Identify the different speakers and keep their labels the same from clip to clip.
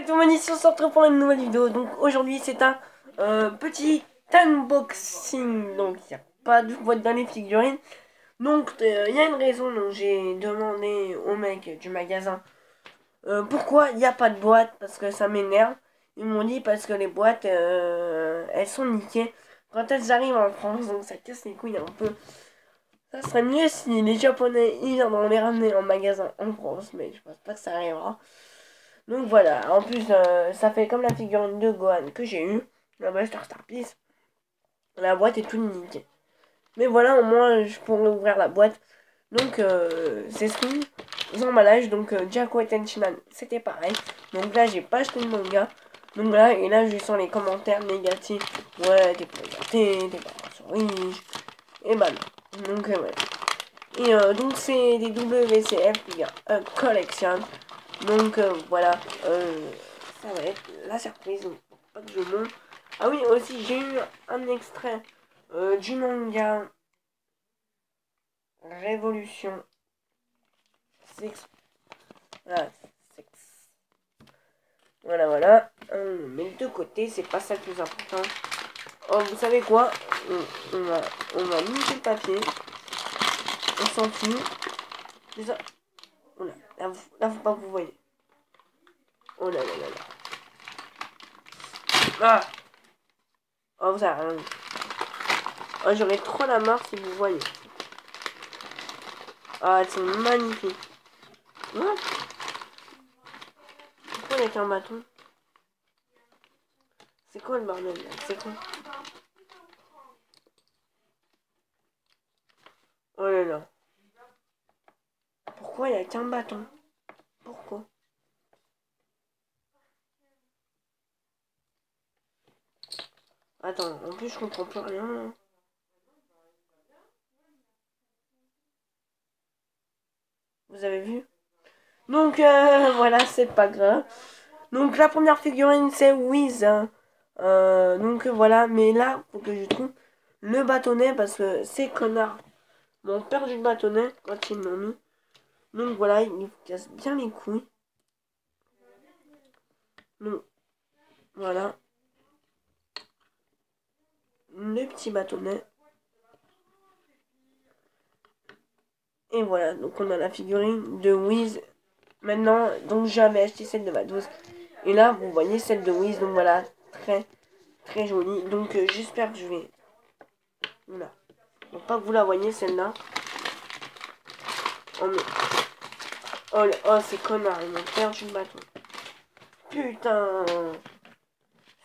Speaker 1: Salut tout le monde, ici on se retrouve pour une nouvelle vidéo. Donc aujourd'hui c'est un euh, petit unboxing. Donc il n'y a pas de boîte dans les figurines. Donc euh, il y a une raison. Donc j'ai demandé au mec du magasin euh, pourquoi il n'y a pas de boîte? Parce que ça m'énerve. Ils m'ont dit parce que les boîtes elles sont niquées quand elles arrivent en France. Donc ça casse les couilles un peu. Ça serait mieux si les japonais ils viendront les ramener en magasin en France. Mais je pense pas que ça arrivera. Donc voilà, en plus, euh, ça fait comme la figurine de Gohan que j'ai eu la Master Star Piece. La boîte est toute niquée. Mais voilà, au moins, je pourrais ouvrir la boîte. Donc, euh, c'est ce les emballages. Donc, euh, Jaco et c'était pareil. Donc là, j'ai pas acheté le manga. Donc voilà, et là, je sens les commentaires négatifs. Ouais, t'es pas gâté, t'es pas sur riche. Et bah non. Donc, ouais. Et donc, c'est des WCF, les gars. collection. Donc euh, voilà, euh, ça va être la surprise. pas que je montre. Ah oui, aussi j'ai eu un extrait euh, du manga Révolution Sex. Voilà, Voilà, voilà. On met de côté, c'est pas ça le plus important. Oh, vous savez quoi? On, on, va, on va limiter le papier. On s'en fout. Là, là, faut pas que vous voyez. Oh là là là là. Ah Oh, vous avez rien Oh, j'aurais trop la marre si vous voyez. Ah, elles sont magnifiques. Hein? Pourquoi il n'y a qu'un bâton? C'est quoi le bordel là? C'est quoi Oh là là. Qu'un bâton Pourquoi? Attends, en plus je comprends plus rien. Vous avez vu? Donc euh, voilà, c'est pas grave. Donc la première figurine c'est Wiz. Euh, donc voilà, mais là, faut que je trouve le bâtonnet parce que ces connards m'ont perdu le bâtonnet quand ils m'ont mis. Donc voilà, il me casse bien les couilles. Donc voilà. Le petit bâtonnet. Et voilà, donc on a la figurine de Wiz. Maintenant, donc j'avais acheté celle de Vados. Et là, vous voyez celle de Wiz. Donc voilà, très très jolie. Donc euh, j'espère que je vais... Voilà. Donc pas que vous la voyez celle-là. Oh, Oh, oh ces connards, ils m'ont perdu le bâton. Putain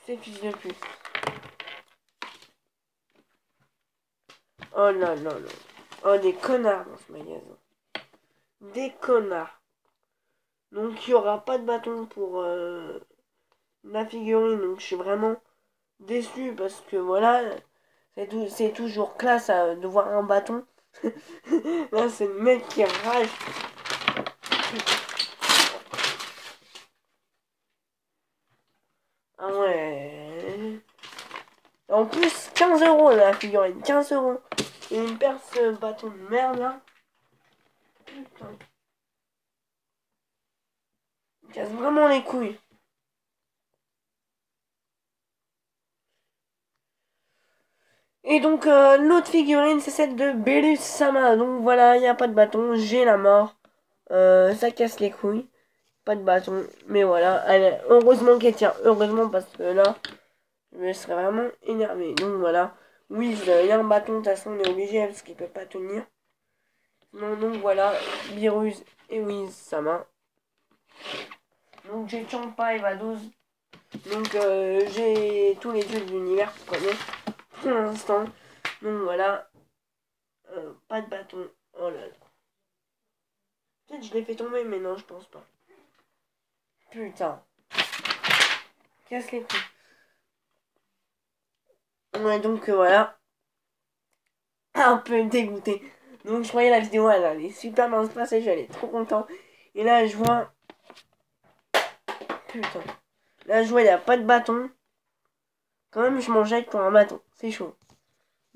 Speaker 1: C'est fils de pute. Oh là là là. Oh, des connards dans ce magasin. Des connards. Donc, il n'y aura pas de bâton pour euh, la figurine. Donc, je suis vraiment déçu parce que voilà, c'est toujours classe de voir un bâton. Là, c'est le mec qui rage. Ah ouais. En plus, 15 euros la figurine, 15 euros. Et une perce bâton de merde là. Putain. Il casse vraiment les couilles. Et donc euh, l'autre figurine c'est celle de Belus Sama. Donc voilà, il n'y a pas de bâton, j'ai la mort. Euh, ça casse les couilles. Pas de bâton. Mais voilà. heureusement qu'elle tient. Heureusement parce que là, je serais vraiment énervé. Donc voilà. Oui, il y a un bâton. De toute façon, on est obligé parce qu'il peut pas tenir. Non, donc voilà. Virus et Wiz Sama. Donc j'ai Champa et Vados. Donc euh, j'ai tous les jeux de l'univers pour pour l'instant. Donc voilà. Euh, pas de bâton. Oh là là. Peut-être je l'ai fait tomber, mais non, je pense pas. Putain. Casse les couilles. Ouais, donc euh, voilà. Un peu dégoûté. Donc je voyais la vidéo, elle allait super bien se passer, j'allais trop content. Et là, je vois... Putain. Là, je vois, il n'y a pas de bâton. Quand même, je m'en jette pour un bâton. C'est chaud.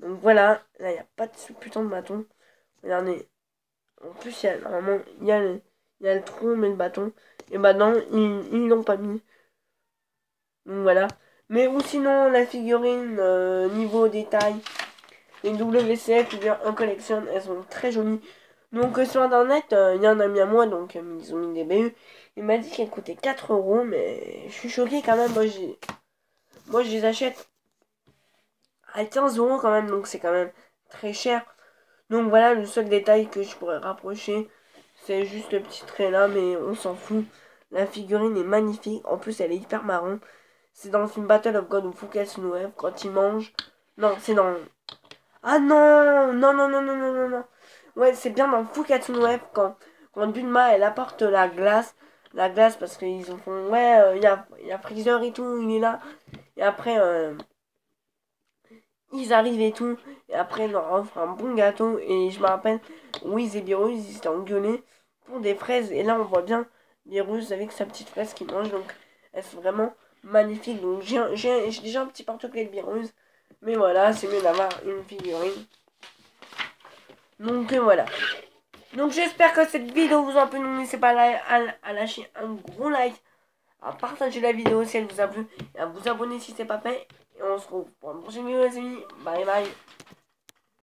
Speaker 1: Donc voilà. Là, il n'y a pas de putain de bâton. Regardez. En plus, il y a, normalement, il y a le, y tronc, mais le bâton. Et bah non, ils l'ont pas mis. Donc voilà. Mais ou sinon, la figurine euh, niveau détail, les WCF, bien en collection, elles sont très jolies. Donc euh, sur internet, euh, il y a un ami à moi, donc ils ont mis des BU. Il m'a dit qu'elles coûtaient 4 euros, mais je suis choqué quand même. Moi, moi je les achète à 15 euros quand même, donc c'est quand même très cher. Donc voilà, le seul détail que je pourrais rapprocher, c'est juste le petit trait là, mais on s'en fout. La figurine est magnifique, en plus elle est hyper marron. C'est dans le film Battle of God ou Fukatsu no quand il mange. Non, c'est dans... Ah non Non, non, non, non, non, non, non. Ouais, c'est bien dans Fukatsu no quand, quand Bulma, elle apporte la glace. La glace parce qu'ils font... Ouais, euh, il y, a, y a Freezer et tout, il est là. Et après... Euh, ils arrivent et tout. Et après, ils leur offrent un bon gâteau. Et je me rappelle, Wiz et Beerus, ils s'étaient engueulés pour des fraises. Et là, on voit bien Beerus avec sa petite fraise qui mange. Donc, elles sont vraiment magnifiques. Donc, j'ai déjà un petit porte-clés de Beerus. Mais voilà, c'est mieux d'avoir une figurine. Donc, voilà. Donc, j'espère que cette vidéo vous a plu. N'hésitez pas à, lâcher un gros like. À partager la vidéo si elle vous a plu. Et à vous abonner si ce n'est pas fait. Et on se retrouve pour une prochaine vidéo les amis. Bye bye.